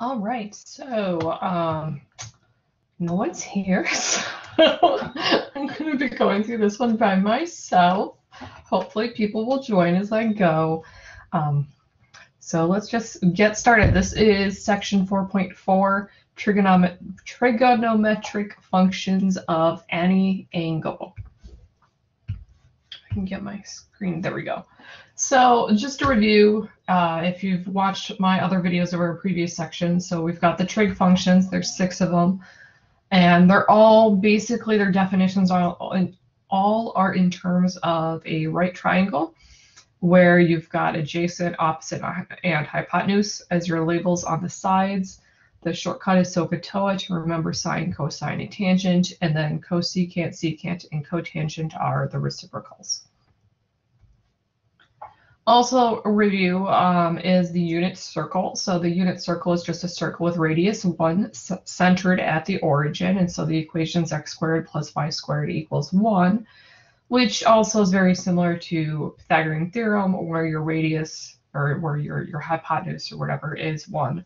All right, so um, no one's here, so I'm going to be going through this one by myself. Hopefully, people will join as I go. Um, so let's just get started. This is section 4.4 trigonomet trigonometric functions of any angle. Can get my screen. There we go. So just to review, uh, if you've watched my other videos over a previous section, so we've got the trig functions, there's six of them, and they're all basically, their definitions are all are in terms of a right triangle, where you've got adjacent, opposite, and hypotenuse as your labels on the sides. The shortcut is SOHCAHTOA to remember sine, cosine, and tangent, and then cosecant, secant, and cotangent are the reciprocals. Also, a review um, is the unit circle. So the unit circle is just a circle with radius 1 centered at the origin. And so the equation is x squared plus y squared equals 1, which also is very similar to Pythagorean theorem where your radius or where your, your hypotenuse or whatever is 1,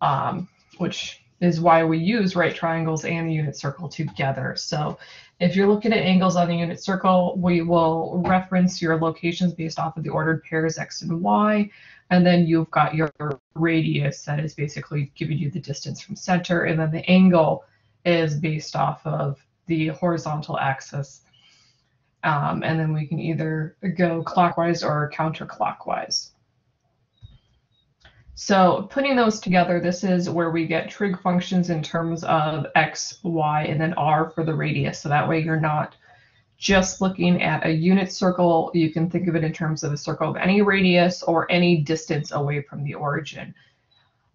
um, which is why we use right triangles and the unit circle together. So if you're looking at angles on the unit circle, we will reference your locations based off of the ordered pairs x and y. And then you've got your radius that is basically giving you the distance from center. And then the angle is based off of the horizontal axis. Um, and then we can either go clockwise or counterclockwise. So putting those together, this is where we get trig functions in terms of x, y, and then r for the radius. So that way you're not just looking at a unit circle. You can think of it in terms of a circle of any radius or any distance away from the origin.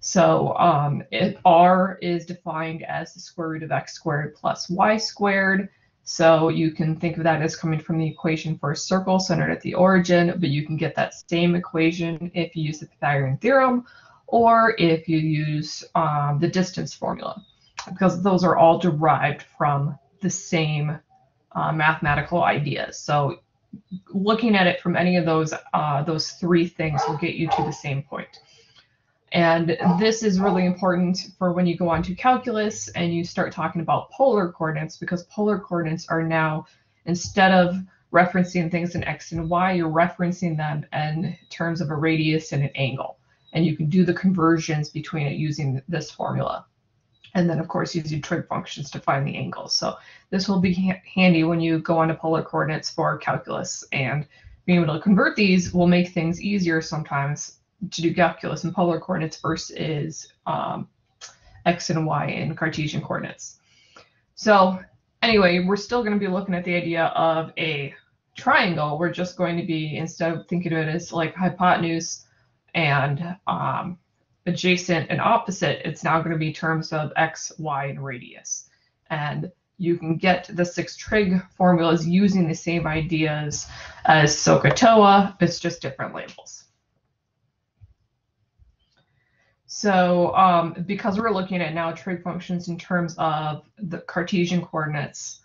So um, r is defined as the square root of x squared plus y squared. So you can think of that as coming from the equation for a circle centered at the origin, but you can get that same equation if you use the Pythagorean theorem or if you use um, the distance formula, because those are all derived from the same uh, mathematical ideas. So looking at it from any of those uh, those three things will get you to the same point. And this is really important for when you go on to calculus and you start talking about polar coordinates because polar coordinates are now, instead of referencing things in x and y, you're referencing them in terms of a radius and an angle. And you can do the conversions between it using this formula. And then, of course, using trig functions to find the angles. So this will be ha handy when you go on to polar coordinates for calculus. And being able to convert these will make things easier sometimes to do calculus in polar coordinates versus um, x and y in Cartesian coordinates. So anyway, we're still going to be looking at the idea of a triangle. We're just going to be, instead of thinking of it as like hypotenuse and um, adjacent and opposite, it's now going to be terms of x, y, and radius. And you can get the six trig formulas using the same ideas as SOHCAHTOA, it's just different labels. So um, because we're looking at now trig functions in terms of the Cartesian coordinates,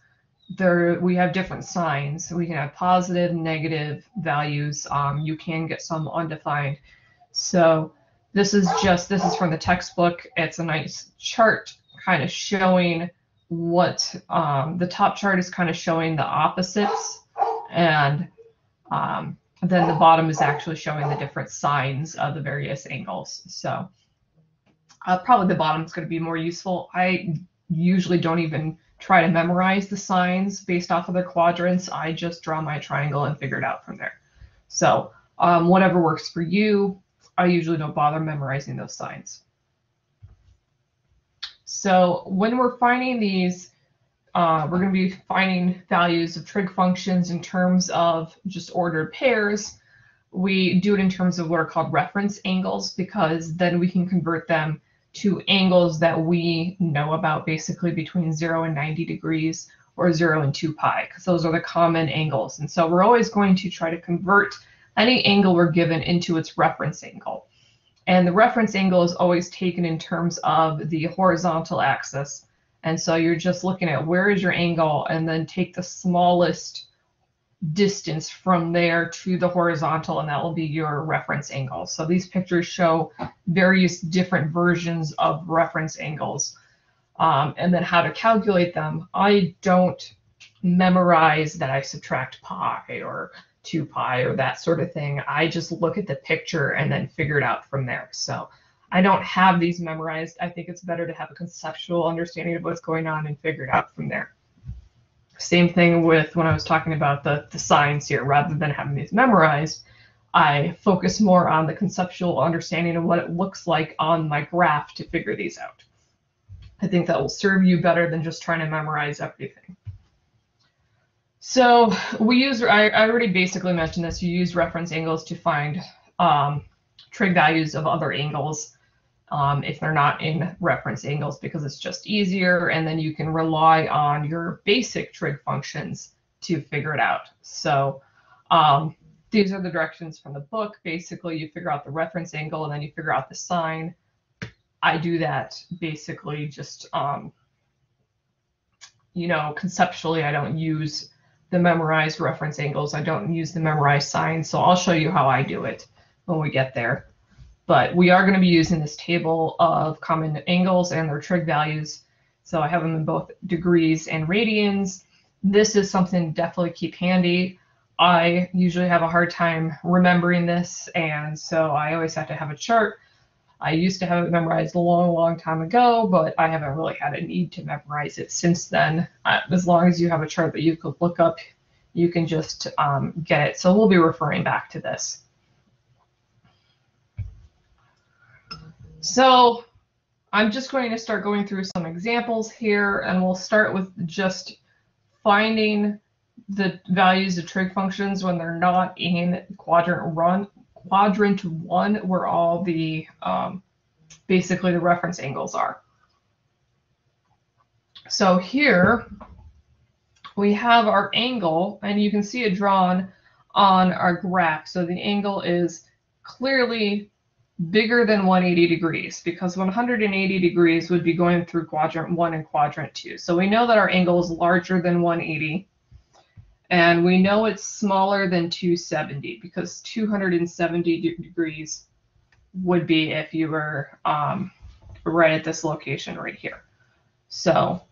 there we have different signs. We can have positive, negative values. Um, you can get some undefined. So this is just, this is from the textbook. It's a nice chart kind of showing what um, the top chart is kind of showing the opposites and um, then the bottom is actually showing the different signs of the various angles. So uh, probably the bottom is going to be more useful. I usually don't even try to memorize the signs based off of the quadrants. I just draw my triangle and figure it out from there. So um, whatever works for you, I usually don't bother memorizing those signs. So when we're finding these, uh, we're going to be finding values of trig functions in terms of just ordered pairs. We do it in terms of what are called reference angles because then we can convert them to angles that we know about basically between 0 and 90 degrees or 0 and 2 pi because those are the common angles. And so we're always going to try to convert any angle we're given into its reference angle. And the reference angle is always taken in terms of the horizontal axis. And so you're just looking at where is your angle and then take the smallest distance from there to the horizontal and that will be your reference angle. So these pictures show various different versions of reference angles um, and then how to calculate them. I don't memorize that I subtract pi or 2 pi or that sort of thing. I just look at the picture and then figure it out from there. So I don't have these memorized. I think it's better to have a conceptual understanding of what's going on and figure it out from there. Same thing with when I was talking about the, the signs here, rather than having these memorized, I focus more on the conceptual understanding of what it looks like on my graph to figure these out. I think that will serve you better than just trying to memorize everything. So we use, I, I already basically mentioned this, you use reference angles to find um, trig values of other angles um, if they're not in reference angles because it's just easier. And then you can rely on your basic trig functions to figure it out. So um, these are the directions from the book. Basically, you figure out the reference angle and then you figure out the sign. I do that basically just, um, you know, conceptually, I don't use the memorized reference angles. I don't use the memorized signs. So I'll show you how I do it when we get there. But we are going to be using this table of common angles and their trig values. So I have them in both degrees and radians. This is something definitely keep handy. I usually have a hard time remembering this, and so I always have to have a chart. I used to have it memorized a long, long time ago, but I haven't really had a need to memorize it since then. As long as you have a chart that you could look up, you can just um, get it. So we'll be referring back to this. So I'm just going to start going through some examples here, and we'll start with just finding the values of trig functions when they're not in quadrant run quadrant one where all the um, basically the reference angles are. So here we have our angle and you can see it drawn on our graph. So the angle is clearly bigger than 180 degrees because 180 degrees would be going through quadrant one and quadrant two. So we know that our angle is larger than 180 and we know it's smaller than 270 because 270 degrees would be if you were um, right at this location right here. So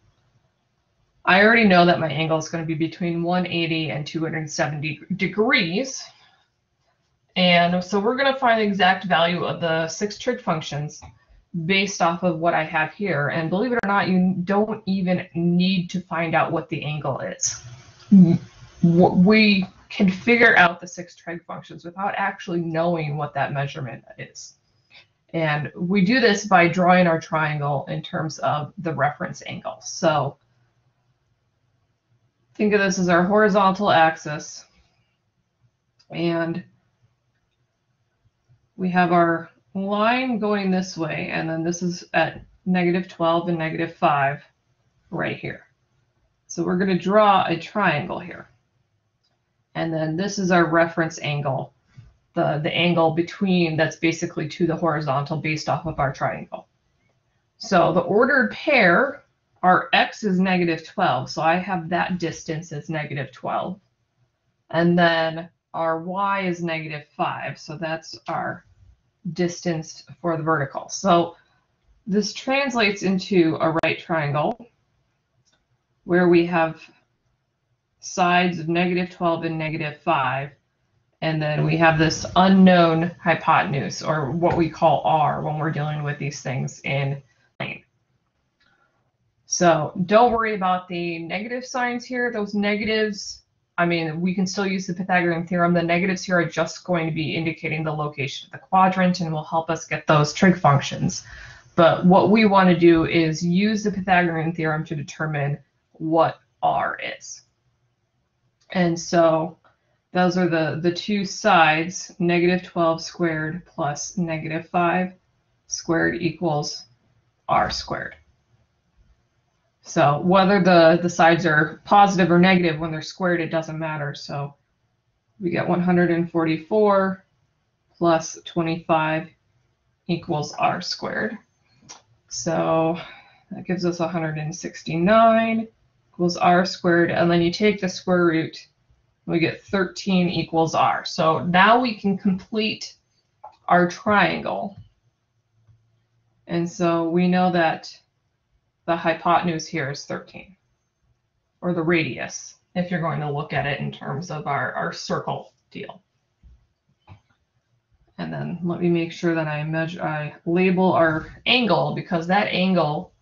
I already know that my angle is going to be between 180 and 270 degrees. And so we're going to find the exact value of the six trig functions based off of what I have here. And believe it or not, you don't even need to find out what the angle is we can figure out the six trig functions without actually knowing what that measurement is. And we do this by drawing our triangle in terms of the reference angle. So think of this as our horizontal axis. And we have our line going this way, and then this is at negative 12 and negative 5 right here. So we're going to draw a triangle here. And then this is our reference angle, the, the angle between that's basically to the horizontal based off of our triangle. So the ordered pair, our x is negative 12. So I have that distance as negative 12. And then our y is negative 5. So that's our distance for the vertical. So this translates into a right triangle where we have sides of negative 12 and negative 5. And then we have this unknown hypotenuse, or what we call r when we're dealing with these things in plane. So don't worry about the negative signs here. Those negatives, I mean, we can still use the Pythagorean theorem. The negatives here are just going to be indicating the location of the quadrant and will help us get those trig functions. But what we want to do is use the Pythagorean theorem to determine what r is. And so those are the, the two sides, negative 12 squared plus negative 5 squared equals r squared. So whether the, the sides are positive or negative when they're squared, it doesn't matter. So we get 144 plus 25 equals r squared. So that gives us 169 equals r squared, and then you take the square root, we get 13 equals r. So now we can complete our triangle And so we know that the hypotenuse here is 13, or the radius, if you're going to look at it in terms of our, our circle deal. And then let me make sure that I measure, I label our angle because that angle,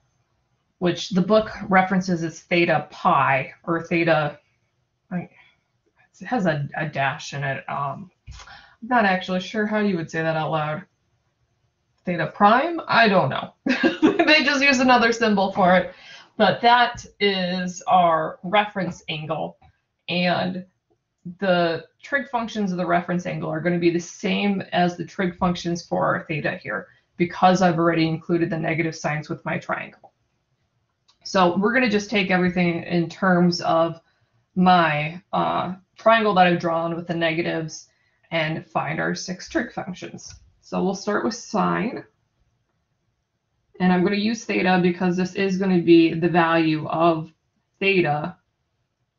which the book references as theta pi or theta, it has a, a dash in it. Um, I'm not actually sure how you would say that out loud. Theta prime? I don't know. they just use another symbol for it. But that is our reference angle. And the trig functions of the reference angle are going to be the same as the trig functions for our theta here because I've already included the negative signs with my triangle. So we're going to just take everything in terms of my uh, triangle that I've drawn with the negatives and find our six trig functions. So we'll start with sine. And I'm going to use theta because this is going to be the value of theta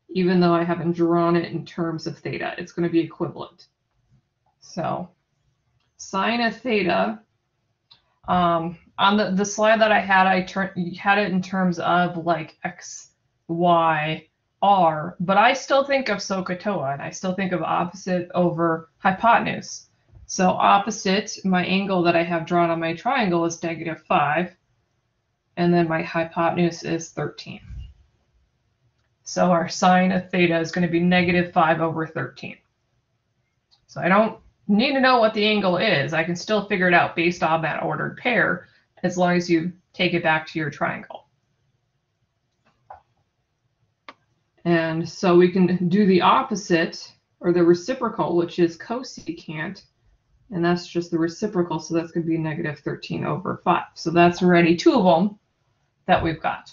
even though I haven't drawn it in terms of theta. It's going to be equivalent. So sine of theta, um, on the, the slide that I had, I had it in terms of like x, y, r, but I still think of SOHCAHTOA and I still think of opposite over hypotenuse. So opposite, my angle that I have drawn on my triangle is negative 5, and then my hypotenuse is 13. So our sine of theta is going to be negative 5 over 13. So I don't need to know what the angle is. I can still figure it out based on that ordered pair as long as you take it back to your triangle. And so we can do the opposite or the reciprocal, which is cosecant. And that's just the reciprocal. So that's going to be negative 13 over 5. So that's already two of them that we've got.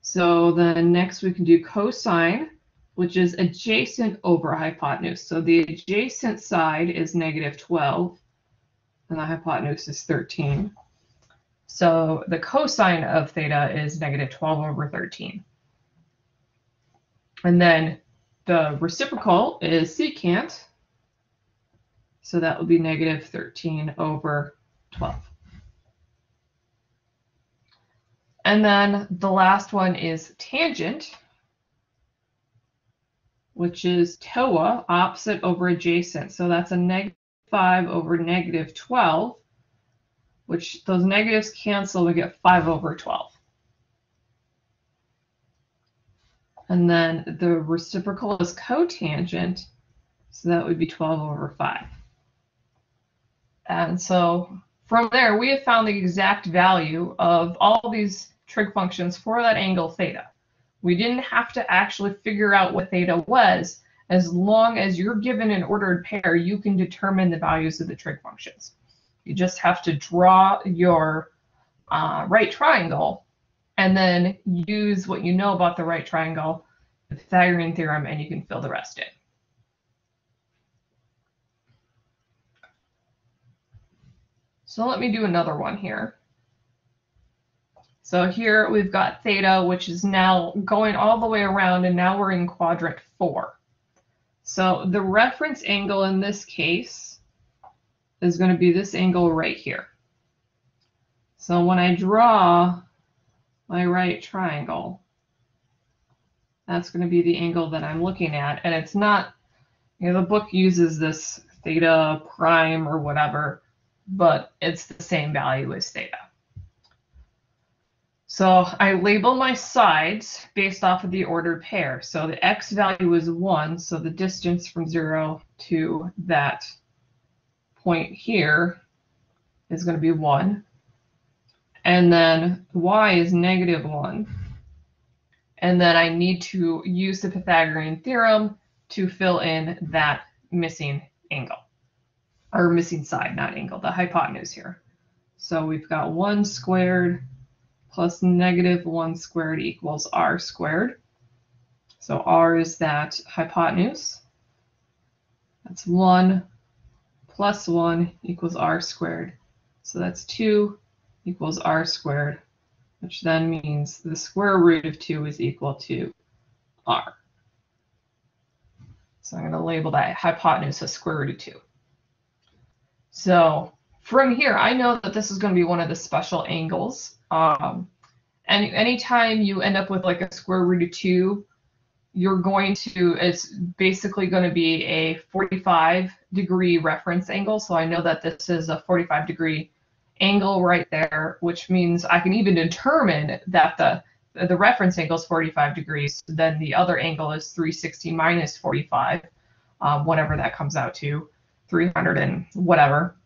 So then next we can do cosine, which is adjacent over hypotenuse. So the adjacent side is negative 12, and the hypotenuse is 13. So the cosine of theta is negative 12 over 13. And then the reciprocal is secant. So that would be negative 13 over 12. And then the last one is tangent, which is TOA, opposite over adjacent. So that's a negative 5 over negative 12, which those negatives cancel, we get 5 over 12. And then the reciprocal is cotangent, so that would be 12 over 5. And so from there, we have found the exact value of all these trig functions for that angle theta. We didn't have to actually figure out what theta was. As long as you're given an ordered pair, you can determine the values of the trig functions. You just have to draw your uh, right triangle and then use what you know about the right triangle, the Pythagorean theorem, and you can fill the rest in. So let me do another one here. So here we've got theta, which is now going all the way around, and now we're in quadrant four. So the reference angle in this case is going to be this angle right here. So when I draw my right triangle, that's going to be the angle that I'm looking at. And it's not, you know, the book uses this theta prime or whatever, but it's the same value as theta. So I label my sides based off of the ordered pair. So the x value is 1, so the distance from 0 to that point here is going to be 1. And then y is negative 1. And then I need to use the Pythagorean theorem to fill in that missing angle, or missing side, not angle, the hypotenuse here. So we've got 1 squared plus negative 1 squared equals r squared. So r is that hypotenuse. That's 1 plus 1 equals r squared. So that's 2 equals r squared, which then means the square root of 2 is equal to r. So I'm going to label that hypotenuse as square root of 2. So from here, I know that this is going to be one of the special angles. Um, and anytime you end up with like a square root of 2, you're going to, it's basically going to be a 45 degree reference angle. So I know that this is a 45 degree angle right there, which means I can even determine that the the reference angle is 45 degrees, then the other angle is 360 minus 45, um, whatever that comes out to, 300 and whatever.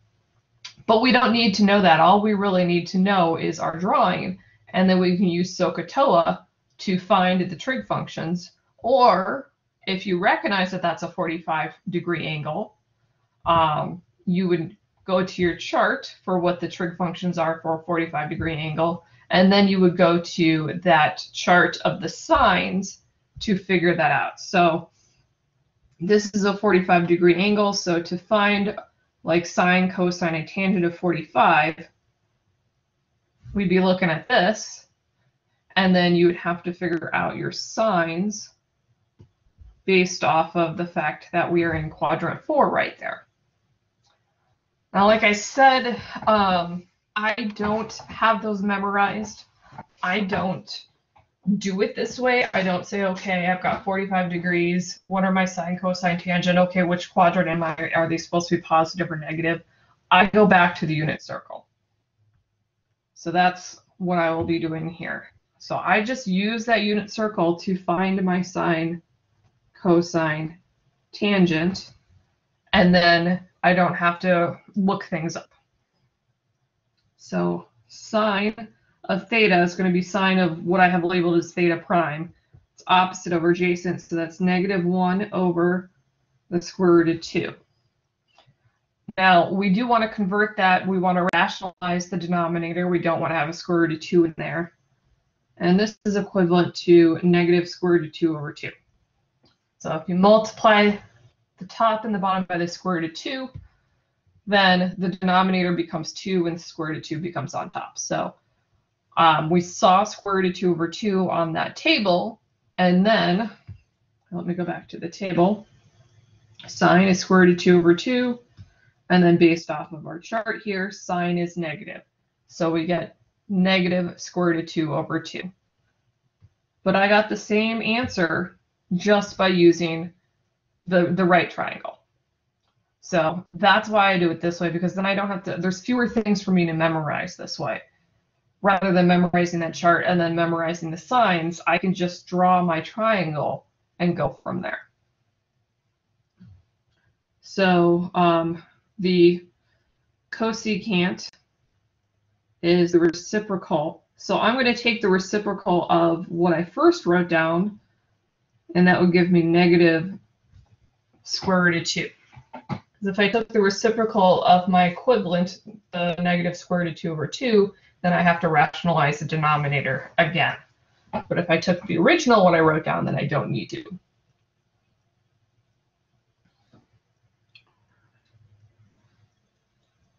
But we don't need to know that. All we really need to know is our drawing, and then we can use SOHCAHTOA to find the trig functions, or if you recognize that that's a 45 degree angle, um, you would go to your chart for what the trig functions are for a 45 degree angle, and then you would go to that chart of the signs to figure that out. So this is a 45 degree angle. So to find like sine, cosine, and tangent of 45, we'd be looking at this. And then you would have to figure out your signs based off of the fact that we are in quadrant four right there. Now, like I said, um, I don't have those memorized. I don't do it this way. I don't say, okay, I've got 45 degrees. What are my sine, cosine, tangent? Okay, which quadrant am I? Are they supposed to be positive or negative? I go back to the unit circle. So that's what I will be doing here. So I just use that unit circle to find my sine, cosine, tangent, and then I don't have to look things up. So sine of theta is going to be sine of what I have labeled as theta prime. It's opposite over adjacent, so that's negative 1 over the square root of 2. Now, we do want to convert that. We want to rationalize the denominator. We don't want to have a square root of 2 in there. And this is equivalent to negative square root of 2 over 2. So if you multiply the top and the bottom by the square root of 2, then the denominator becomes 2 and the square root of 2 becomes on top. So um, we saw square root of 2 over 2 on that table. And then, let me go back to the table. Sine is square root of 2 over 2. And then based off of our chart here, sine is negative. So we get negative square root of 2 over 2. But I got the same answer just by using the, the right triangle. So that's why I do it this way, because then I don't have to, there's fewer things for me to memorize this way. Rather than memorizing that chart and then memorizing the signs, I can just draw my triangle and go from there. So um, the cosecant is the reciprocal. So I'm going to take the reciprocal of what I first wrote down, and that would give me negative square root of 2. Because if I took the reciprocal of my equivalent, the negative square root of 2 over 2, then I have to rationalize the denominator again. But if I took the original, what I wrote down, then I don't need to.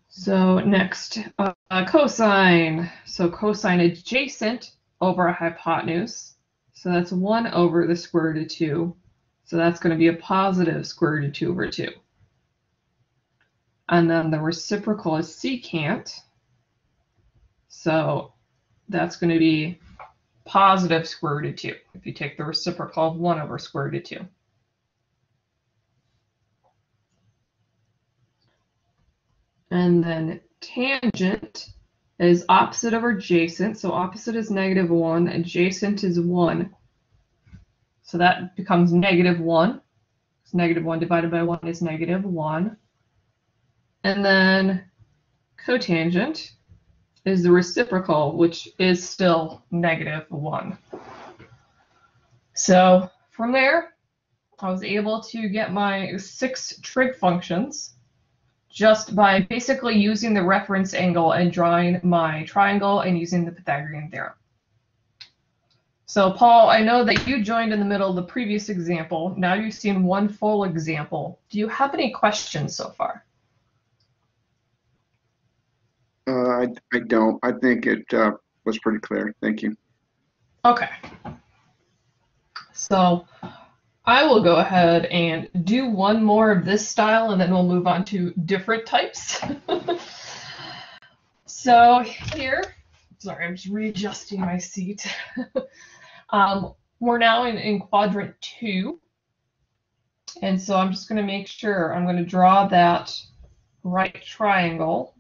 So next, uh, cosine. So cosine adjacent over a hypotenuse. So that's 1 over the square root of 2. So that's going to be a positive square root of 2 over 2. And then the reciprocal is secant. So that's going to be positive square root of 2 if you take the reciprocal of 1 over square root of 2. And then tangent is opposite over adjacent. So opposite is negative 1, adjacent is 1. So that becomes negative 1. So negative 1 divided by 1 is negative 1. And then cotangent is the reciprocal, which is still negative 1. So from there, I was able to get my six trig functions just by basically using the reference angle and drawing my triangle and using the Pythagorean theorem. So Paul, I know that you joined in the middle of the previous example. Now you've seen one full example. Do you have any questions so far? Uh, I, I don't. I think it uh, was pretty clear. Thank you. Okay. So I will go ahead and do one more of this style and then we'll move on to different types. so here, sorry, I'm just readjusting my seat. um, we're now in, in quadrant two. And so I'm just going to make sure I'm going to draw that right triangle.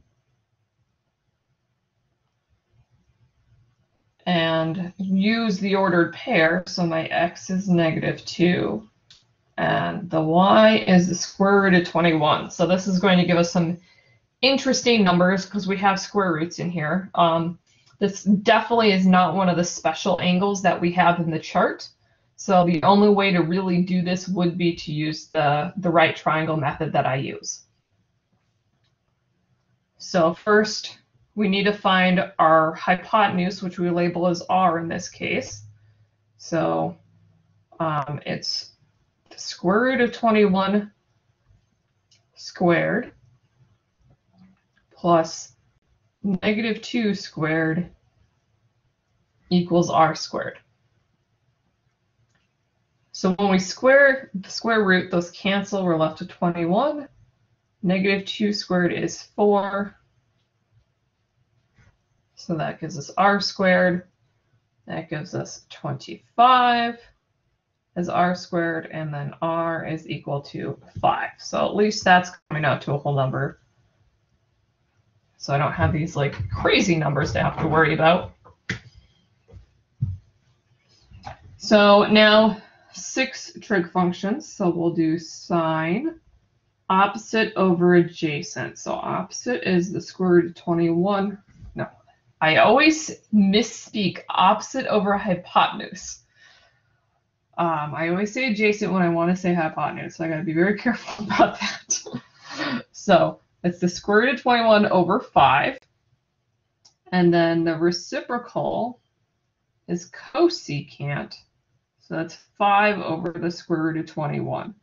And use the ordered pair. So my x is negative 2. And the y is the square root of 21. So this is going to give us some interesting numbers because we have square roots in here. Um, this definitely is not one of the special angles that we have in the chart. So the only way to really do this would be to use the, the right triangle method that I use. So first, we need to find our hypotenuse, which we label as r in this case. So um, it's the square root of 21 squared plus negative 2 squared equals r squared. So when we square the square root, those cancel, we're left with 21. Negative 2 squared is 4. So that gives us r squared. That gives us 25 as r squared, and then r is equal to 5. So at least that's coming out to a whole number. So I don't have these like crazy numbers to have to worry about. So now six trig functions. So we'll do sine, opposite over adjacent. So opposite is the square root of 21. No, I always misspeak opposite over hypotenuse. Um, I always say adjacent when I want to say hypotenuse, so I got to be very careful about that. so it's the square root of 21 over 5. And then the reciprocal is cosecant so that's 5 over the square root of 21.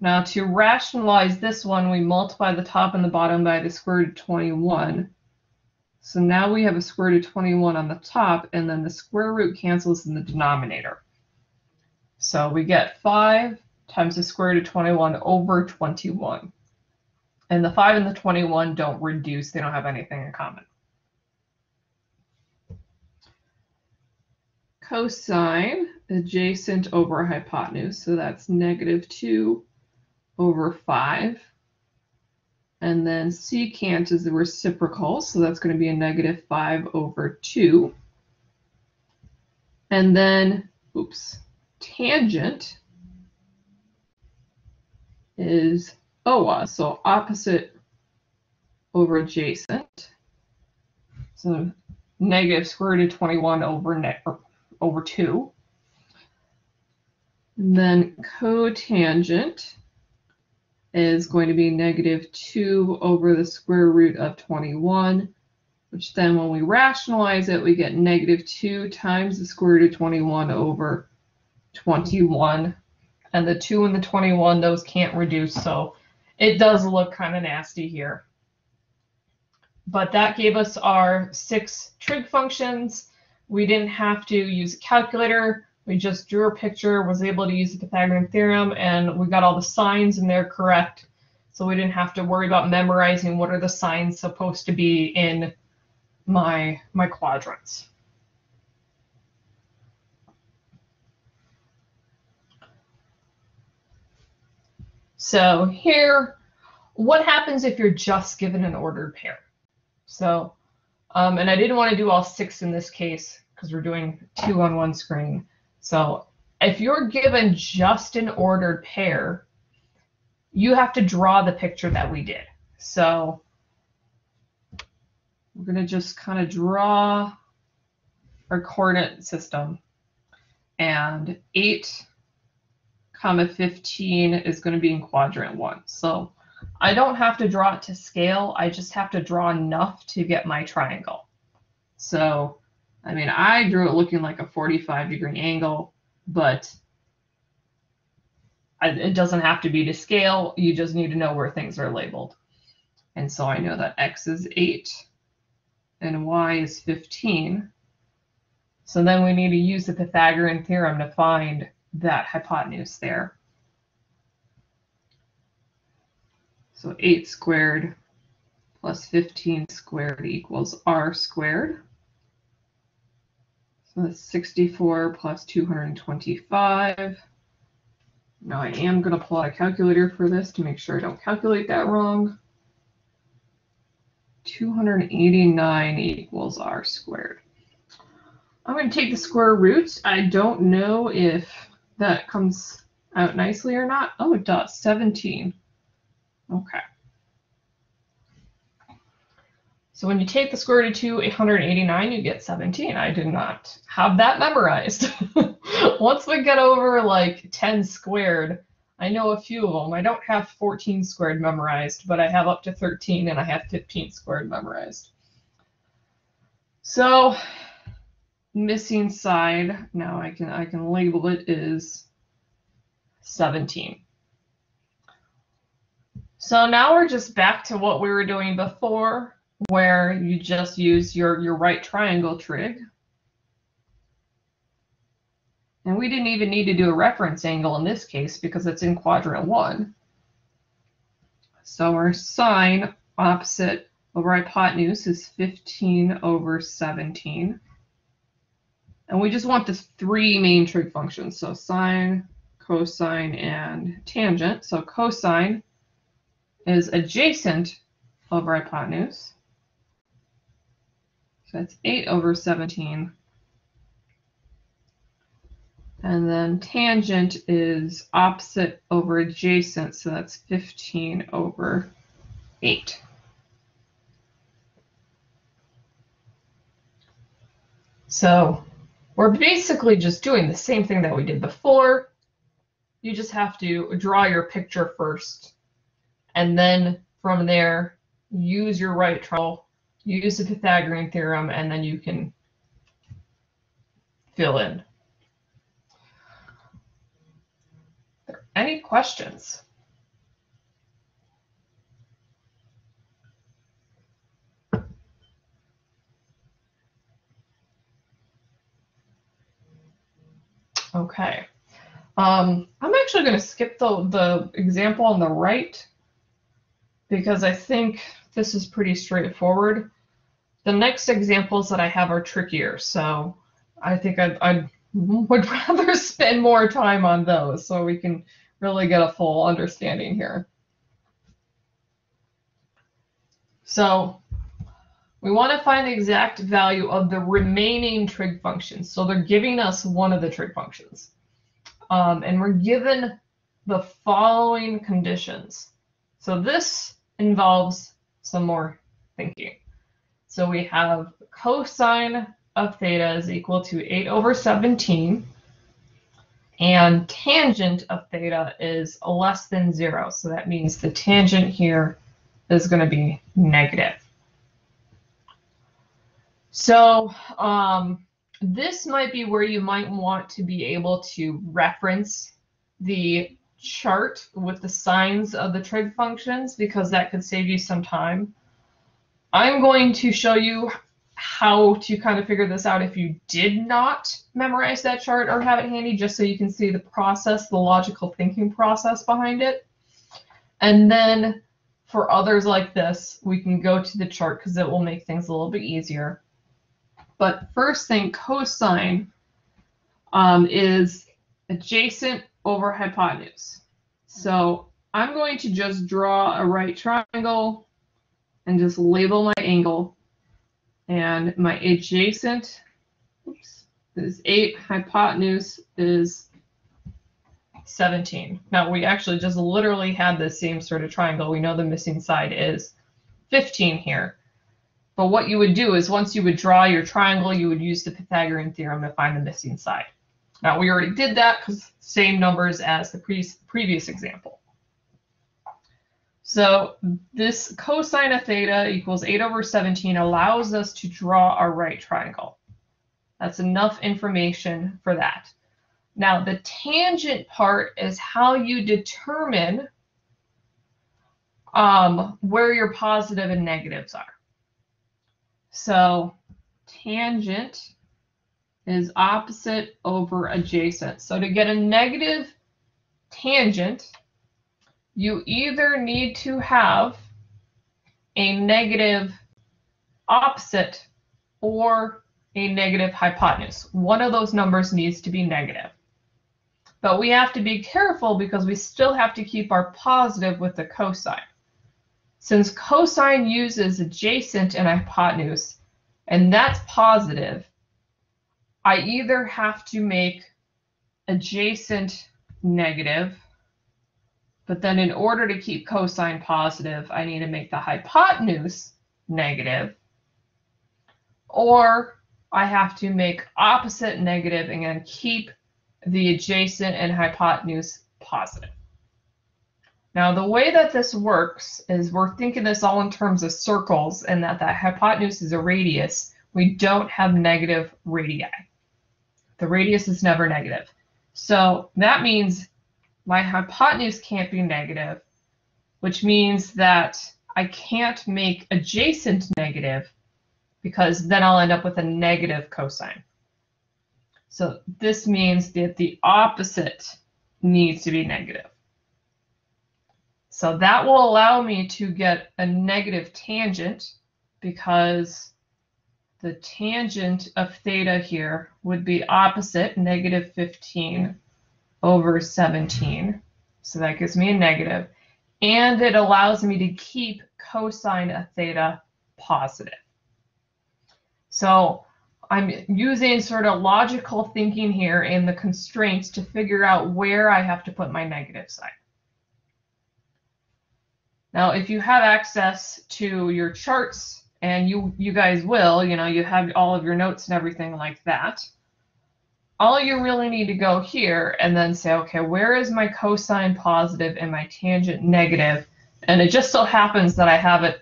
Now to rationalize this one, we multiply the top and the bottom by the square root of 21. So now we have a square root of 21 on the top, and then the square root cancels in the denominator. So we get 5 times the square root of 21 over 21. And the 5 and the 21 don't reduce. They don't have anything in common. cosine adjacent over hypotenuse. So that's negative 2 over 5. And then secant is the reciprocal, so that's going to be a negative 5 over 2. And then, oops, tangent is OA, so opposite over adjacent. So negative square root of 21 over net, over 2. And then cotangent is going to be negative 2 over the square root of 21, which then when we rationalize it, we get negative 2 times the square root of 21 over 21. And the 2 and the 21, those can't reduce, so it does look kind of nasty here. But that gave us our six trig functions. We didn't have to use a calculator. We just drew a picture, was able to use the Pythagorean theorem, and we got all the signs in there correct. So we didn't have to worry about memorizing what are the signs supposed to be in my, my quadrants. So here, what happens if you're just given an ordered pair? So um, and I didn't want to do all six in this case because we're doing two on one screen. So if you're given just an ordered pair, you have to draw the picture that we did. So we're going to just kind of draw our coordinate system. And 8 comma 15 is going to be in quadrant 1. So I don't have to draw it to scale. I just have to draw enough to get my triangle. So, I mean, I drew it looking like a 45 degree angle, but I, it doesn't have to be to scale. You just need to know where things are labeled. And so I know that X is 8 and Y is 15. So then we need to use the Pythagorean theorem to find that hypotenuse there. So 8 squared plus 15 squared equals r squared. So that's 64 plus 225. Now I am going to pull out a calculator for this to make sure I don't calculate that wrong. 289 equals r squared. I'm going to take the square root. I don't know if that comes out nicely or not. Oh, it does. 17. Okay. So when you take the square root of 2, 889, you get 17. I did not have that memorized. Once we get over like 10 squared, I know a few of them. I don't have 14 squared memorized, but I have up to 13 and I have 15 squared memorized. So missing side, now I can I can label it is 17. So now we're just back to what we were doing before, where you just use your, your right triangle trig. And we didn't even need to do a reference angle in this case because it's in quadrant one. So our sine opposite over hypotenuse is 15 over 17. And we just want the three main trig functions. So sine, cosine, and tangent. So cosine is adjacent over hypotenuse. So that's 8 over 17. And then tangent is opposite over adjacent, so that's 15 over 8. So we're basically just doing the same thing that we did before. You just have to draw your picture first. And then from there, use your right triangle, use the Pythagorean theorem, and then you can fill in. Any questions? Okay. Um, I'm actually going to skip the, the example on the right because I think this is pretty straightforward. The next examples that I have are trickier, so I think I'd, I would rather spend more time on those so we can really get a full understanding here. So we want to find the exact value of the remaining trig functions. So they're giving us one of the trig functions. Um, and we're given the following conditions. So this involves some more thinking. So we have cosine of theta is equal to 8 over 17. And tangent of theta is less than 0. So that means the tangent here is going to be negative. So um, this might be where you might want to be able to reference the chart with the signs of the trig functions because that could save you some time. I'm going to show you how to kind of figure this out if you did not memorize that chart or have it handy, just so you can see the process, the logical thinking process behind it. And then for others like this, we can go to the chart because it will make things a little bit easier. But first thing, cosine um, is adjacent over hypotenuse. So I'm going to just draw a right triangle and just label my angle. And my adjacent oops, is 8, hypotenuse is 17. Now we actually just literally had the same sort of triangle. We know the missing side is 15 here. But what you would do is once you would draw your triangle, you would use the Pythagorean theorem to find the missing side. Now we already did that because same numbers as the pre previous example. So this cosine of theta equals 8 over 17 allows us to draw our right triangle. That's enough information for that. Now the tangent part is how you determine um, where your positive and negatives are. So tangent is opposite over adjacent. So to get a negative tangent, you either need to have a negative opposite or a negative hypotenuse. One of those numbers needs to be negative. But we have to be careful because we still have to keep our positive with the cosine. Since cosine uses adjacent and hypotenuse, and that's positive, I either have to make adjacent negative, but then in order to keep cosine positive, I need to make the hypotenuse negative, or I have to make opposite negative and keep the adjacent and hypotenuse positive. Now, the way that this works is we're thinking this all in terms of circles and that that hypotenuse is a radius. We don't have negative radii. The radius is never negative. So that means my hypotenuse can't be negative, which means that I can't make adjacent negative because then I'll end up with a negative cosine. So this means that the opposite needs to be negative. So that will allow me to get a negative tangent because the tangent of theta here would be opposite negative 15 over 17. So that gives me a negative. And it allows me to keep cosine of theta positive. So I'm using sort of logical thinking here in the constraints to figure out where I have to put my negative sign. Now, if you have access to your charts, and you you guys will, you know, you have all of your notes and everything like that, all you really need to go here and then say, okay, where is my cosine positive and my tangent negative? And it just so happens that I have it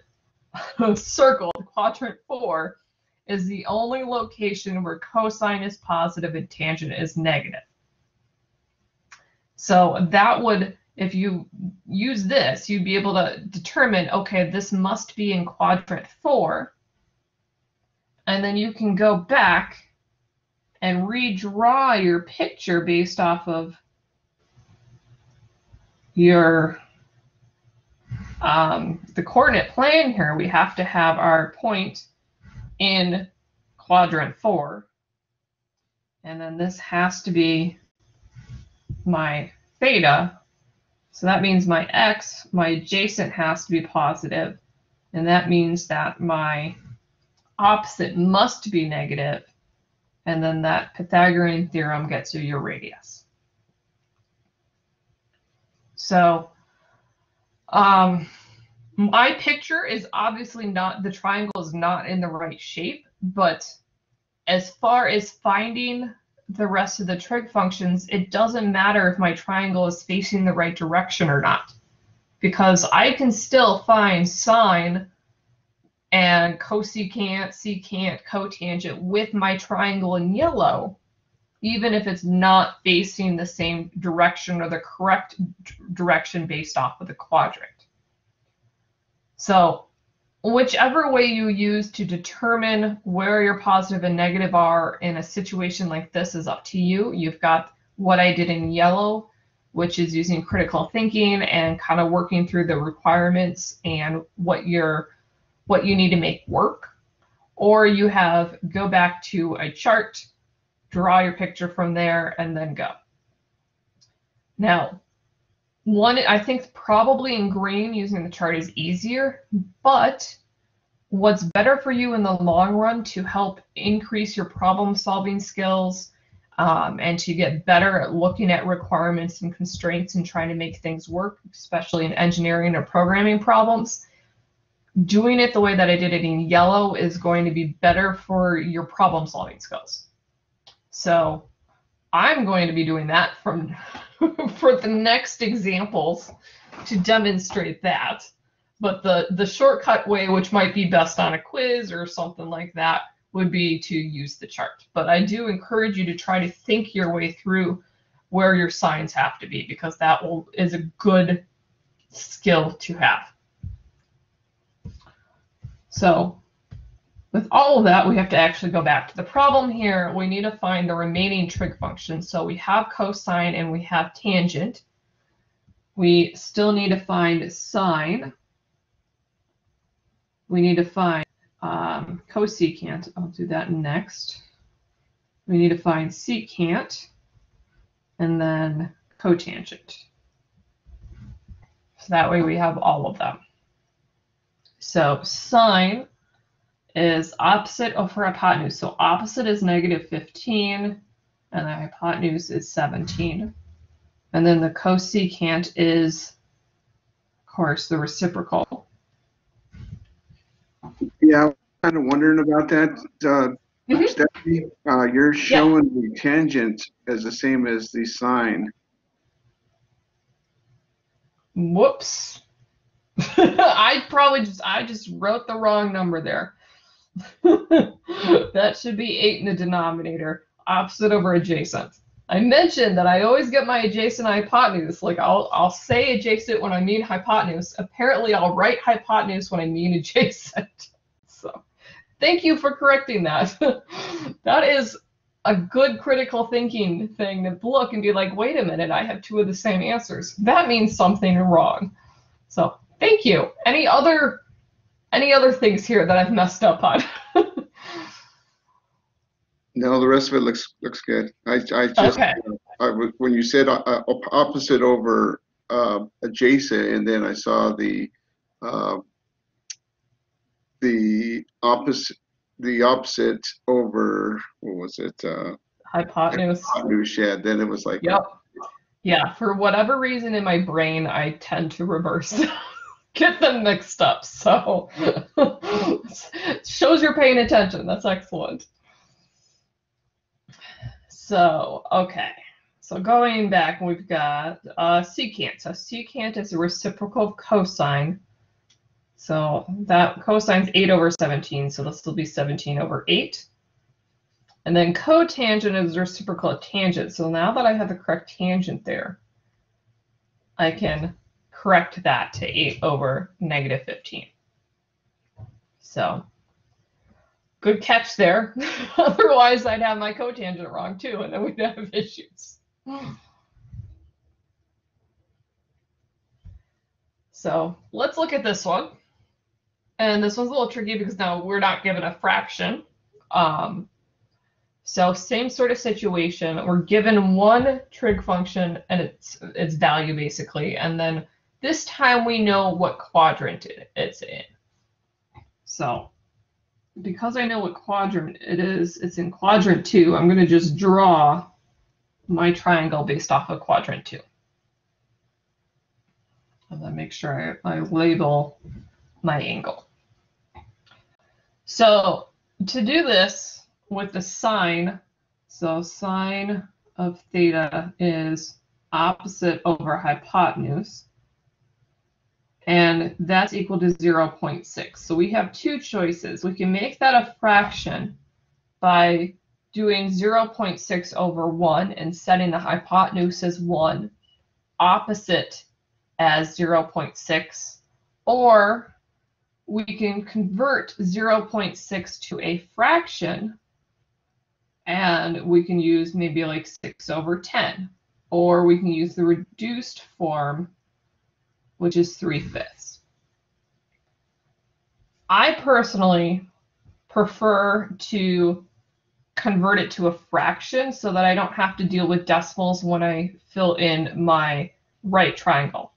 circled, quadrant four, is the only location where cosine is positive and tangent is negative. So that would, if you use this, you'd be able to determine, okay, this must be in quadrant four. And then you can go back and redraw your picture based off of your um, the coordinate plane here. We have to have our point in quadrant four. And then this has to be my theta. So that means my x, my adjacent has to be positive, And that means that my opposite must be negative, And then that Pythagorean theorem gets you your radius. So um, my picture is obviously not, the triangle is not in the right shape, but as far as finding the rest of the trig functions, it doesn't matter if my triangle is facing the right direction or not, because I can still find sine and cosecant, secant, cotangent with my triangle in yellow, even if it's not facing the same direction or the correct direction based off of the quadrant. So whichever way you use to determine where your positive and negative are in a situation like this is up to you. You've got what I did in yellow, which is using critical thinking and kind of working through the requirements and what you're what you need to make work. Or you have go back to a chart, draw your picture from there, and then go. Now, one, I think probably in green using the chart is easier, but what's better for you in the long run to help increase your problem solving skills um, and to get better at looking at requirements and constraints and trying to make things work, especially in engineering or programming problems. Doing it the way that I did it in yellow is going to be better for your problem solving skills. So I'm going to be doing that from for the next examples to demonstrate that. But the, the shortcut way, which might be best on a quiz or something like that, would be to use the chart. But I do encourage you to try to think your way through where your signs have to be because that will is a good skill to have. So with all of that, we have to actually go back to the problem here. We need to find the remaining trig functions. So we have cosine and we have tangent. We still need to find sine. We need to find um, cosecant. I'll do that next. We need to find secant and then cotangent. So that way we have all of them. So sine is opposite over hypotenuse. So opposite is negative 15, and the hypotenuse is 17. And then the cosecant is, of course, the reciprocal. Yeah, I'm kind of wondering about that. Uh, Mhm. Stephanie, uh, you're showing the tangent as the same as the sine. Whoops. I probably just I just wrote the wrong number there. that should be 8 in the denominator, opposite over adjacent. I mentioned that I always get my adjacent hypotenuse. Like I'll I'll say adjacent when I mean hypotenuse. Apparently I'll write hypotenuse when I mean adjacent. So thank you for correcting that. that is a good critical thinking thing to look and be like, wait a minute, I have two of the same answers. That means something wrong. So thank you. Any other any other things here that I've messed up on? No, the rest of it looks looks good. I I just Okay. I when you said uh, uh, opposite over uh, adjacent, and then I saw the uh, the opposite the opposite over what was it? Uh, Hypotenuse. hypotenuse shed. Then it was like Yep. Yeah, for whatever reason in my brain, I tend to reverse, get them mixed up. So shows you're paying attention. That's excellent. So, okay. So going back, we've got uh, secant. So secant is a reciprocal of cosine. So that cosine's 8 over 17, so this will be 17 over 8. And then cotangent is reciprocal of tangent. So now that I have the correct tangent there, I can correct that to 8 over negative 15. So good catch there. Otherwise, I'd have my cotangent wrong too, and then we'd have issues. So let's look at this one. And this one's a little tricky because now we're not given a fraction. Um, so same sort of situation. We're given one trig function and its its value basically, and then this time we know what quadrant it, it's in. So because I know what quadrant it is, it's in quadrant two. I'm going to just draw my triangle based off of quadrant two. And then make sure I, I label my angle. So to do this with the sine, so sine of theta is opposite over hypotenuse. And that's equal to 0.6. So we have two choices. We can make that a fraction by doing 0.6 over 1 and setting the hypotenuse as 1, opposite as 0.6, or we can convert 0.6 to a fraction and we can use maybe like 6 over 10, or we can use the reduced form, which is 3 fifths. I personally prefer to convert it to a fraction so that I don't have to deal with decimals when I fill in my right triangle.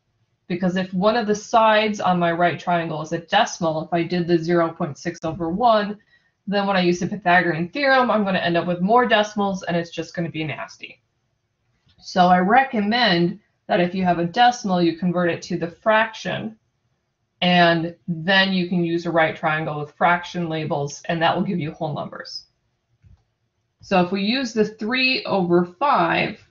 Because if one of the sides on my right triangle is a decimal, if I did the 0.6 over 1, then when I use the Pythagorean theorem, I'm going to end up with more decimals and it's just going to be nasty. So I recommend that if you have a decimal, you convert it to the fraction and then you can use a right triangle with fraction labels and that will give you whole numbers. So if we use the 3 over 5,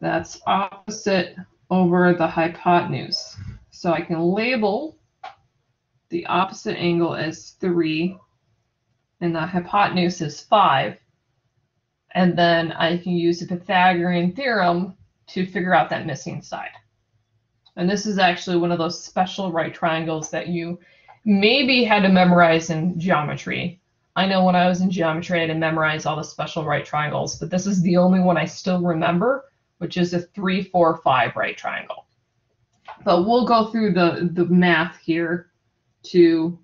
that's opposite over the hypotenuse. So I can label the opposite angle as 3 and the hypotenuse is 5. And then I can use the Pythagorean theorem to figure out that missing side. And this is actually one of those special right triangles that you maybe had to memorize in geometry. I know when I was in geometry, I had to memorize all the special right triangles, but this is the only one I still remember, which is a three, four, five right triangle. But we'll go through the, the math here to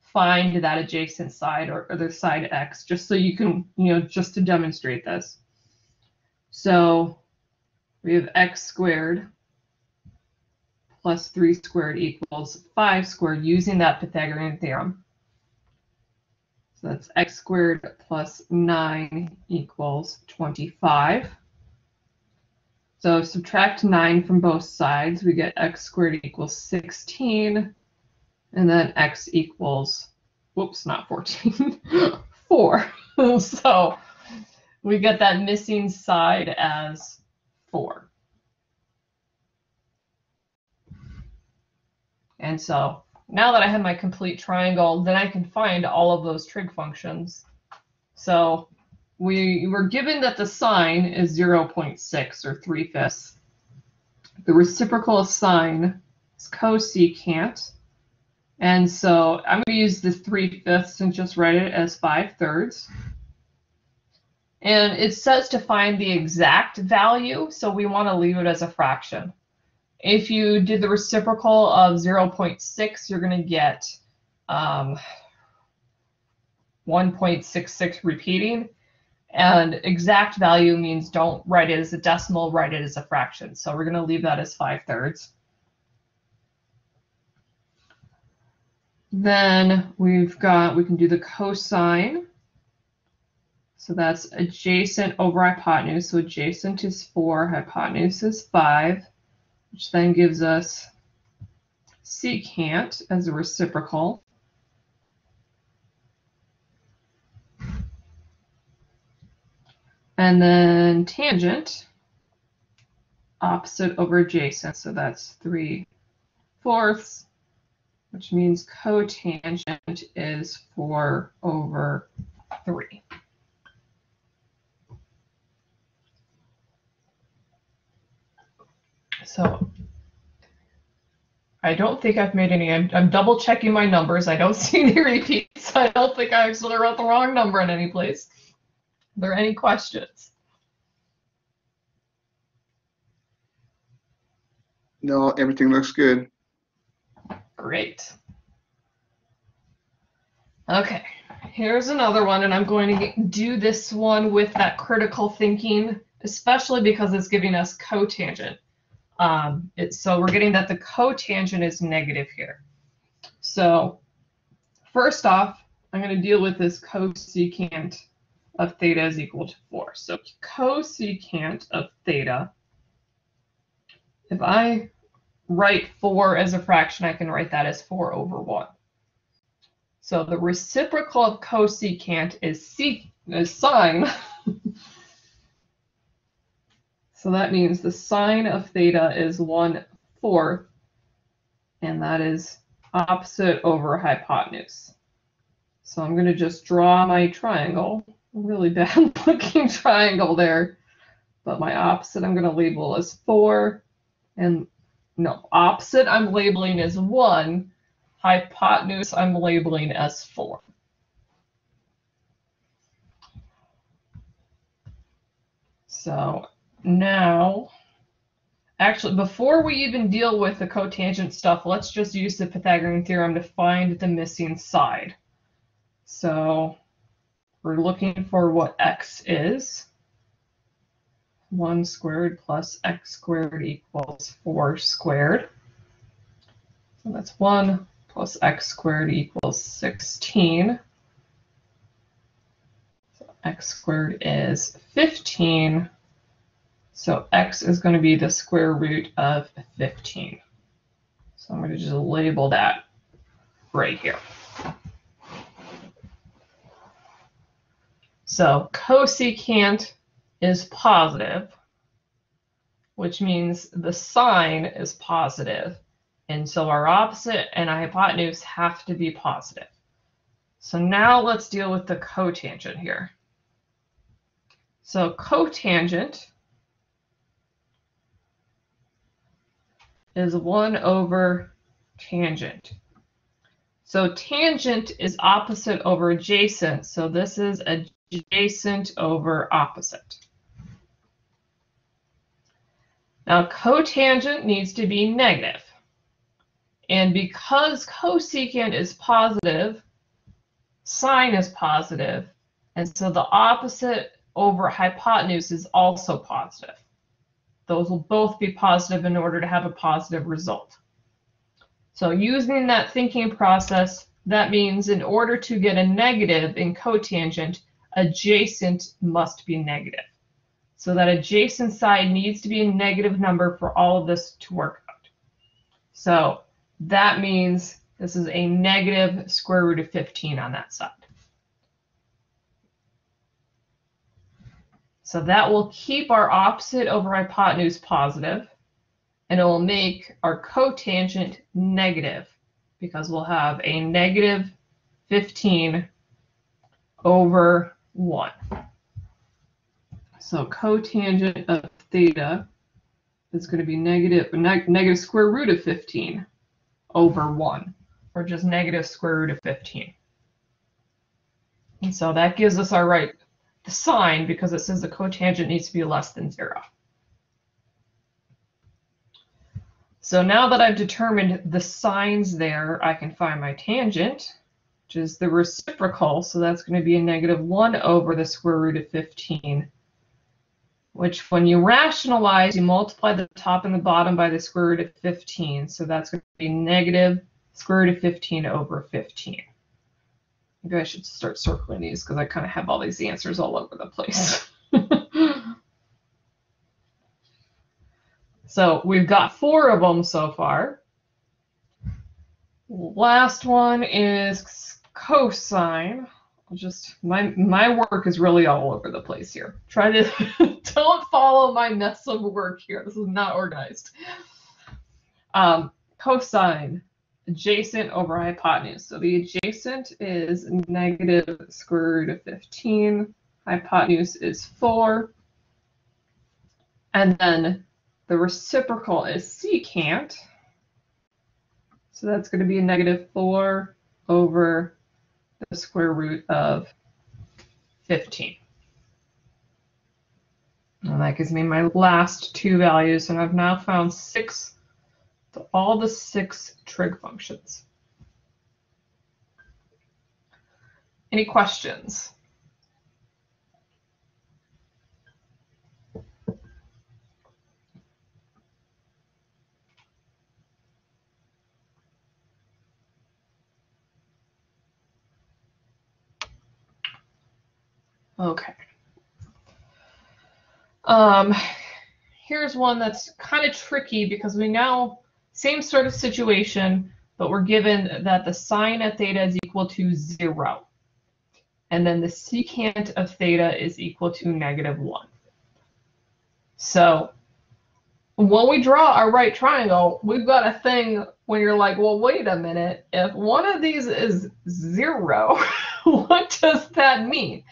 find that adjacent side or, the side x, just so you can, you know, just to demonstrate this. So we have x squared plus 3 squared equals 5 squared using that Pythagorean theorem. So that's x squared plus 9 equals 25. So subtract 9 from both sides, we get x squared equals 16, and then x equals, whoops, not 14, 4. so we get that missing side as 4. And so now that I have my complete triangle, then I can find all of those trig functions. So we were given that the sine is 0.6 or 3 fifths. The reciprocal of sine is cosecant. And so I'm going to use the 3 fifths and just write it as 5 thirds. And it says to find the exact value, so we want to leave it as a fraction. If you did the reciprocal of 0.6, you're going to get um, 1.66 repeating. And exact value means don't write it as a decimal, write it as a fraction. So we're going to leave that as 5 thirds. Then we've got, we can do the cosine. So that's adjacent over hypotenuse. So adjacent is 4, hypotenuse is 5 which then gives us secant as a reciprocal. And then tangent, opposite over adjacent. So that's 3 fourths, which means cotangent is 4 over 3. So I don't think I've made any. I'm, I'm, double checking my numbers. I don't see any repeats. I don't think I actually wrote the wrong number in any place. Are there any questions? No, everything looks good. Great. Okay, here's another one, and I'm going to do this one with that critical thinking, especially because it's giving us cotangent. Um, so we're getting that the cotangent is negative here. So first off, I'm going to deal with this cosecant of theta is equal to 4. So cosecant of theta, if I write 4 as a fraction, I can write that as 4 over 1. So the reciprocal of cosecant is, c is sine So that means the sine of theta is 1 fourth, and that is opposite over hypotenuse. So I'm going to just draw my triangle, really bad looking triangle there, but my opposite I'm going to label as 4, and no, opposite I'm labeling as 1, hypotenuse I'm labeling as 4. So now, actually, before we even deal with the cotangent stuff, let's just use the Pythagorean theorem to find the missing side. So we're looking for what x is. 1 squared plus x squared equals 4 squared. So that's 1 plus x squared equals 16. So x squared is 15 so x is going to be the square root of 15. So I'm going to just label that right here. So cosecant is positive, which means the sine is positive, and so our opposite and our hypotenuse have to be positive. So now let's deal with the cotangent here. So cotangent is 1 over tangent. So tangent is opposite over adjacent. So this is adjacent over opposite. Now cotangent needs to be negative. And because cosecant is positive, sine is positive, and so the opposite over hypotenuse is also positive. Those will both be positive in order to have a positive result. So using that thinking process, that means in order to get a negative in cotangent, adjacent must be negative. So that adjacent side needs to be a negative number for all of this to work out. So that means this is a negative square root of 15 on that side. So that will keep our opposite over hypotenuse positive, and it will make our cotangent negative because we'll have a negative 15 over 1. So cotangent of theta is going to be negative, neg negative square root of 15 over 1, or just negative square root of 15. And so that gives us our right the sign because it says the cotangent needs to be less than 0. So now that I've determined the signs there, I can find my tangent, which is the reciprocal. So that's going to be a negative 1 over the square root of 15, which when you rationalize, you multiply the top and the bottom by the square root of 15. So that's going to be negative square root of 15 over 15. Maybe I should start circling these because I kind of have all these answers all over the place. so we've got four of them so far. Last one is cosine. Just my my work is really all over the place here. Try to don't follow my mess of work here. This is not organized. Um, cosine adjacent over hypotenuse. So the adjacent is negative square root of 15. Hypotenuse is 4. And then the reciprocal is secant. So that's going to be a negative 4 over the square root of 15. And that gives me my last two values, and I've now found six to all the six trig functions. Any questions? Okay. Um, here's one that's kind of tricky because we now same sort of situation, but we're given that the sine of theta is equal to zero. And then the secant of theta is equal to negative one. So when we draw our right triangle, we've got a thing when you're like, well, wait a minute. If one of these is zero, what does that mean?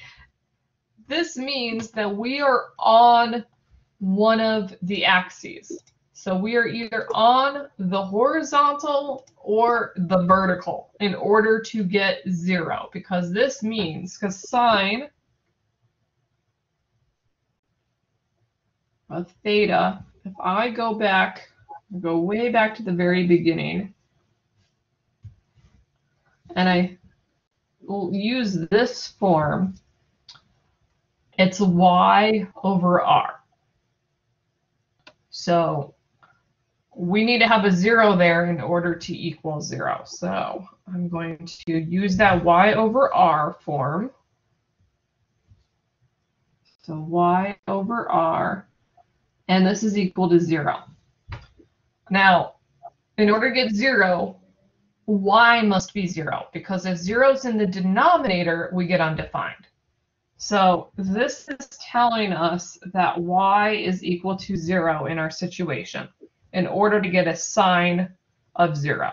This means that we are on one of the axes. So we are either on the horizontal or the vertical in order to get zero, because this means, because sine of theta, if I go back, go way back to the very beginning, and I will use this form, it's y over r. So we need to have a zero there in order to equal zero. So I'm going to use that y over r form. So y over r, and this is equal to zero. Now, in order to get zero, y must be zero, because if zero's in the denominator, we get undefined. So this is telling us that y is equal to zero in our situation in order to get a sine of zero.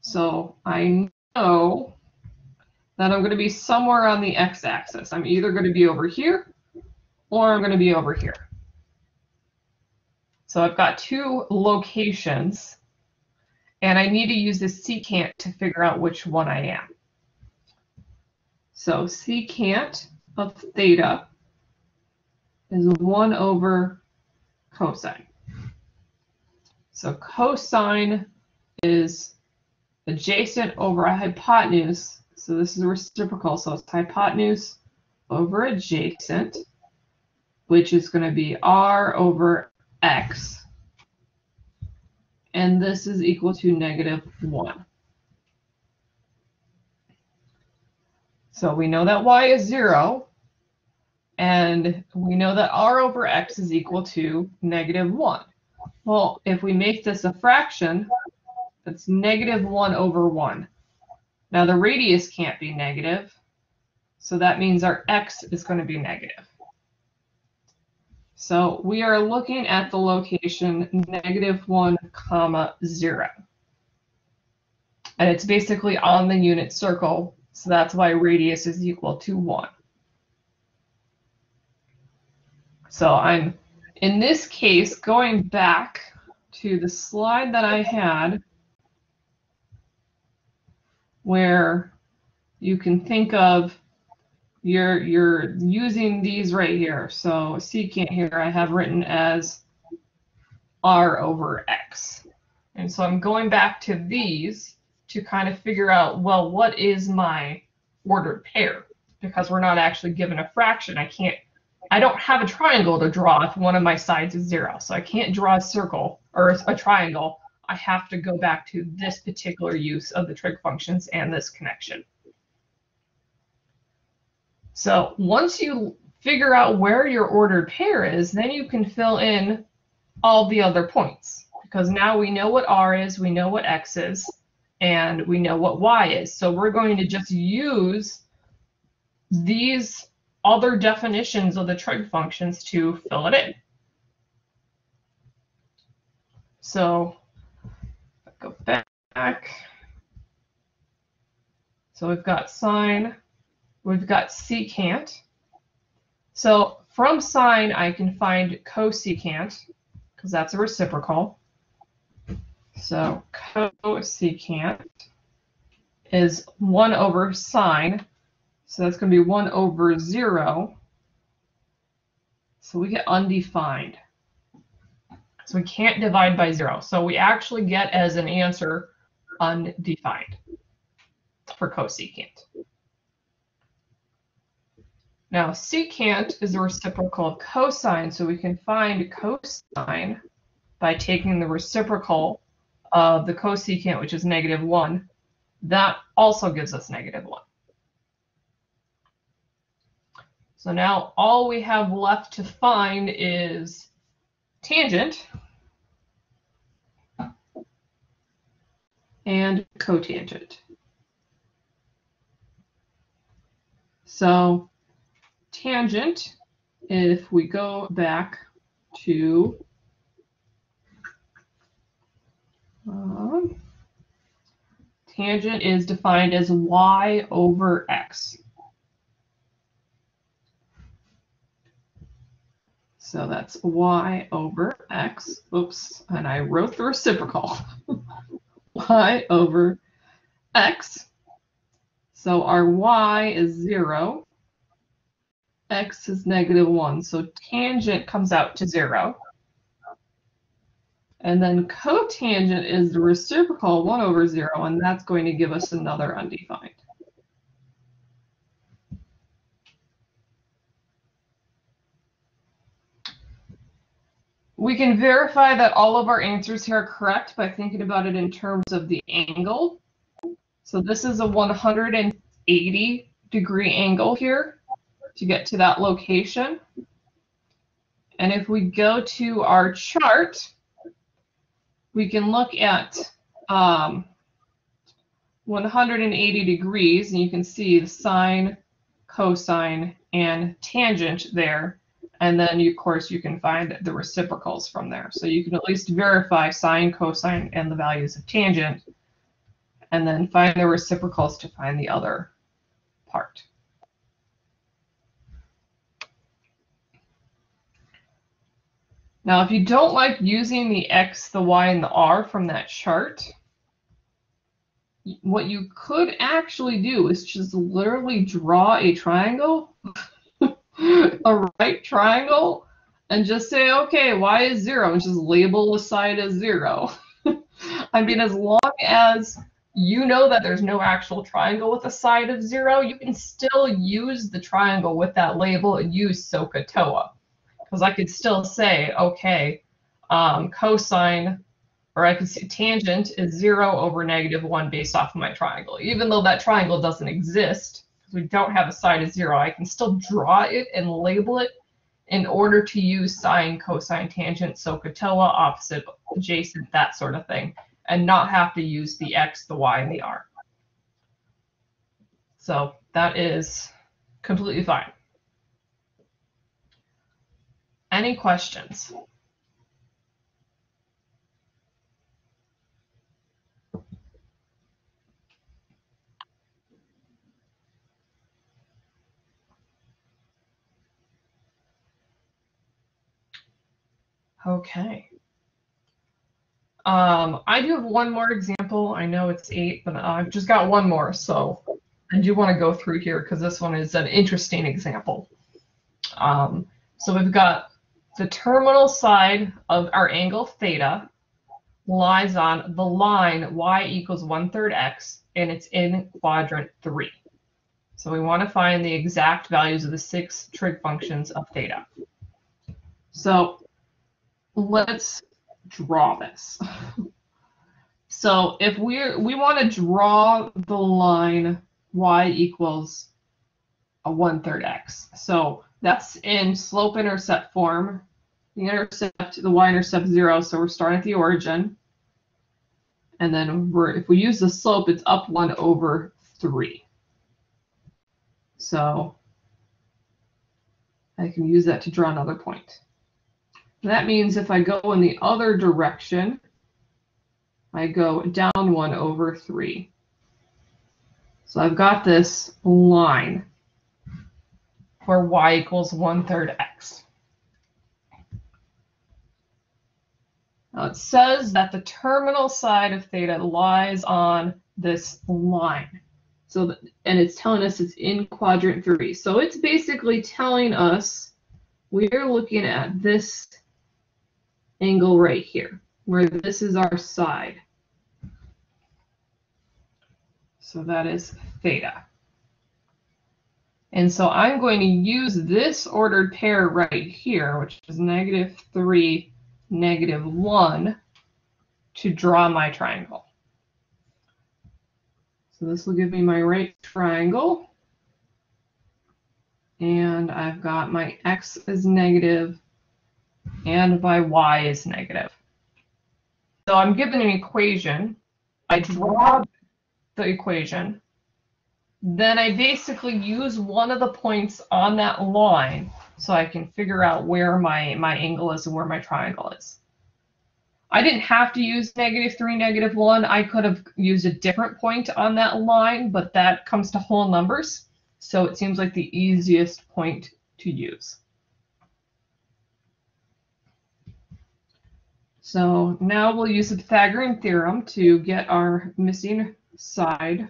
So I know that I'm going to be somewhere on the x-axis. I'm either going to be over here or I'm going to be over here. So I've got two locations. And I need to use this secant to figure out which one I am. So secant of theta is 1 over cosine. So cosine is adjacent over a hypotenuse. So this is reciprocal. So it's hypotenuse over adjacent, which is going to be r over x. And this is equal to negative 1. So we know that y is 0. And we know that r over x is equal to negative 1. Well, if we make this a fraction, that's negative 1 over 1. Now the radius can't be negative, so that means our x is going to be negative. So we are looking at the location negative 1 comma 0. And it's basically on the unit circle, so that's why radius is equal to 1. So I'm, in this case, going back to the slide that I had where you can think of you're you're using these right here. So secant here I have written as r over x. And so I'm going back to these to kind of figure out, well, what is my ordered pair? Because we're not actually given a fraction. I can't, I don't have a triangle to draw if one of my sides is zero. So I can't draw a circle or a triangle. I have to go back to this particular use of the trig functions and this connection. So once you figure out where your ordered pair is, then you can fill in all the other points because now we know what r is, we know what x is, and we know what y is. So we're going to just use these other definitions of the trig functions to fill it in. So go back. So we've got sine We've got secant. So from sine, I can find cosecant, because that's a reciprocal. So cosecant is 1 over sine. So that's going to be 1 over 0. So we get undefined. So we can't divide by 0. So we actually get as an answer undefined for cosecant. Now, secant is the reciprocal of cosine, so we can find cosine by taking the reciprocal of the cosecant, which is negative 1. That also gives us negative 1. So now all we have left to find is tangent and cotangent. So tangent, if we go back to um, tangent is defined as y over x. So that's y over x. Oops, and I wrote the reciprocal. y over x. So our y is 0 x is negative 1. So tangent comes out to 0. And then cotangent is the reciprocal 1 over 0, and that's going to give us another undefined. We can verify that all of our answers here are correct by thinking about it in terms of the angle. So this is a 180 degree angle here to get to that location. And if we go to our chart, we can look at um, 180 degrees, and you can see the sine, cosine, and tangent there. And then, of course, you can find the reciprocals from there. So you can at least verify sine, cosine, and the values of tangent, and then find the reciprocals to find the other part. Now, if you don't like using the X, the Y, and the R from that chart, what you could actually do is just literally draw a triangle, a right triangle, and just say, okay, y is zero, and just label the side as zero. I mean, as long as you know that there's no actual triangle with a side of zero, you can still use the triangle with that label and use SOHCAHTOA. Because I could still say, okay, um, cosine, or I could say tangent is zero over negative one based off of my triangle. Even though that triangle doesn't exist, because we don't have a side of zero, I can still draw it and label it in order to use sine, cosine, tangent, so SOHCAHTOA, opposite, adjacent, that sort of thing, and not have to use the x, the y, and the r. So that is completely fine. Any questions? Okay. Um, I do have one more example. I know it's eight, but I've just got one more. So I do want to go through here because this one is an interesting example. Um, so we've got the terminal side of our angle theta lies on the line y equals one third x and it's in quadrant three. So we want to find the exact values of the six trig functions of theta. So let's draw this. so if we're, we want to draw the line y equals a one third x. So that's in slope intercept form. The intercept, the y-intercept zero, so we're starting at the origin. And then we're, if we use the slope, it's up one over three. So I can use that to draw another point. That means if I go in the other direction, I go down 1 over 3. So I've got this line where y equals 1 third x. Now it says that the terminal side of theta lies on this line. So, and it's telling us it's in quadrant 3. So it's basically telling us we're looking at this angle right here, where this is our side. So that is theta. And so I'm going to use this ordered pair right here, which is negative 3, negative 1, to draw my triangle. So this will give me my right triangle. And I've got my x is negative and my y is negative. So I'm given an equation. I draw the equation. Then I basically use one of the points on that line so I can figure out where my, my angle is and where my triangle is. I didn't have to use negative 3, negative 1. I could have used a different point on that line, but that comes to whole numbers. So it seems like the easiest point to use. So now we'll use the Pythagorean theorem to get our missing side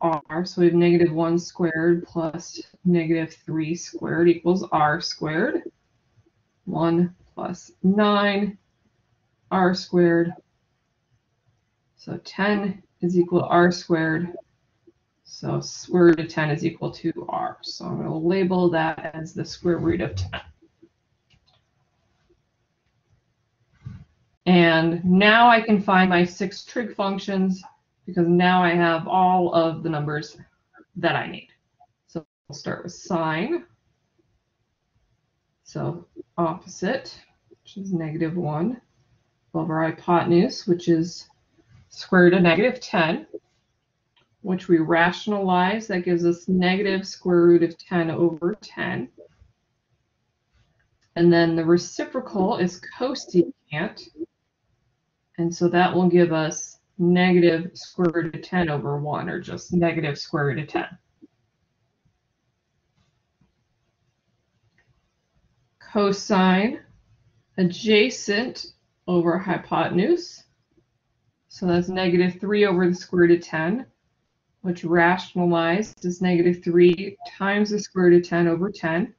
of r. So we have negative 1 squared plus negative 3 squared equals r squared. 1 plus 9 r squared. So 10 is equal to r squared. So square root of 10 is equal to r. So I'm going to label that as the square root of 10. And now I can find my six trig functions because now I have all of the numbers that I need. So we'll start with sine. So opposite, which is negative 1, over hypotenuse, which is square root of negative 10, which we rationalize. That gives us negative square root of 10 over 10. And then the reciprocal is cosecant, and so that will give us negative square root of 10 over 1, or just negative square root of 10. Cosine adjacent over hypotenuse. So that's negative 3 over the square root of 10, which rationalized is negative 3 times the square root of 10 over 10.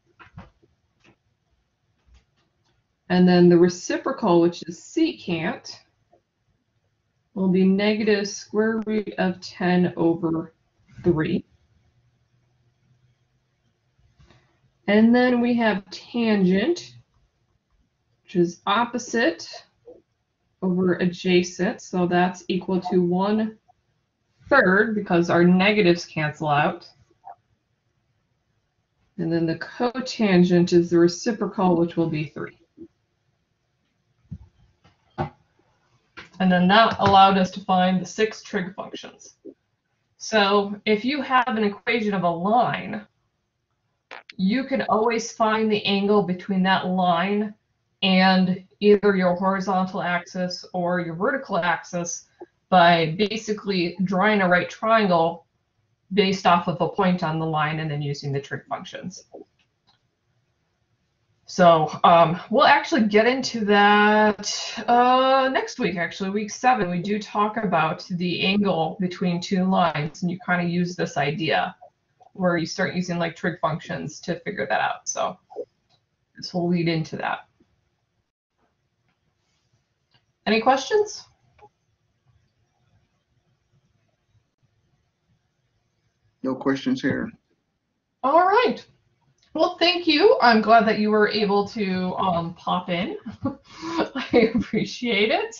And then the reciprocal, which is secant, will be negative square root of 10 over 3. And then we have tangent, which is opposite over adjacent. So that's equal to 1 third because our negatives cancel out. And then the cotangent is the reciprocal, which will be 3. And then that allowed us to find the six trig functions. So if you have an equation of a line, you can always find the angle between that line and either your horizontal axis or your vertical axis by basically drawing a right triangle based off of a point on the line and then using the trig functions. So um, we'll actually get into that uh, next week, actually, week seven. We do talk about the angle between two lines, and you kind of use this idea where you start using like trig functions to figure that out. So this will lead into that. Any questions? No questions here. All right. Well, thank you. I'm glad that you were able to um, pop in. I appreciate it.